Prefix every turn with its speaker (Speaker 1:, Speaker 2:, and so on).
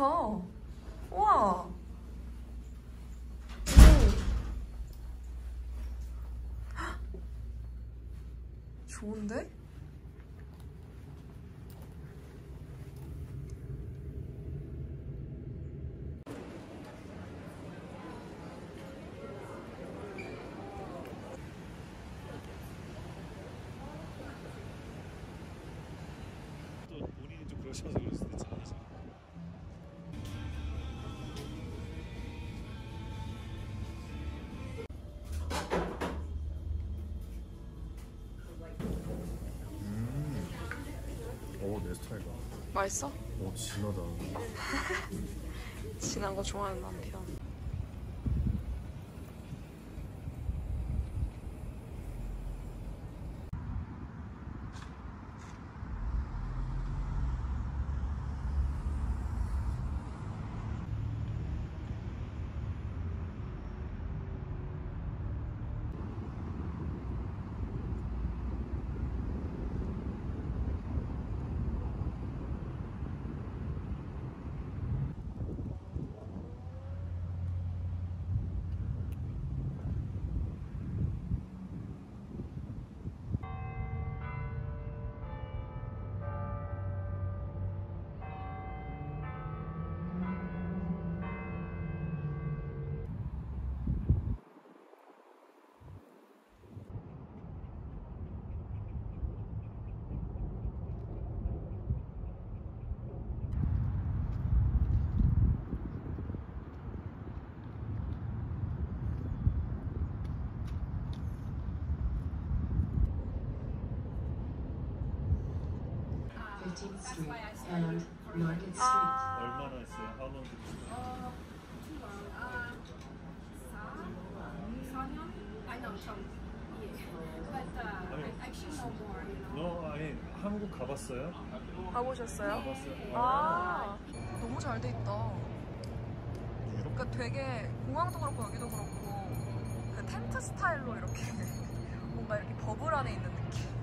Speaker 1: 좋다. 우와. 좋은데?
Speaker 2: 그러셔서 그럴 수도 있잖아요.
Speaker 3: 오내 스타일이다.
Speaker 1: 맛있어?
Speaker 3: 오 진하다.
Speaker 1: 진한 거 좋아하는 남편.
Speaker 4: Street and Market Street.
Speaker 1: 아,
Speaker 2: 얼마나 했어요? How long did you stay?
Speaker 5: I know some, yeah, but uh, I, I should know more, you know.
Speaker 2: 너 아니 한국 가봤어요?
Speaker 1: 가보셨어요?
Speaker 2: 가봤어요.
Speaker 1: 아, 너무 잘 돼 있다. 그러니까 되게 공항도 그렇고 여기도 그렇고 그 텐트 스타일로 이렇게 뭔가 이렇게 버블 안에 있는 느낌.